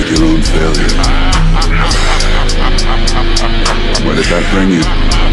with your own failure. Where did that bring you?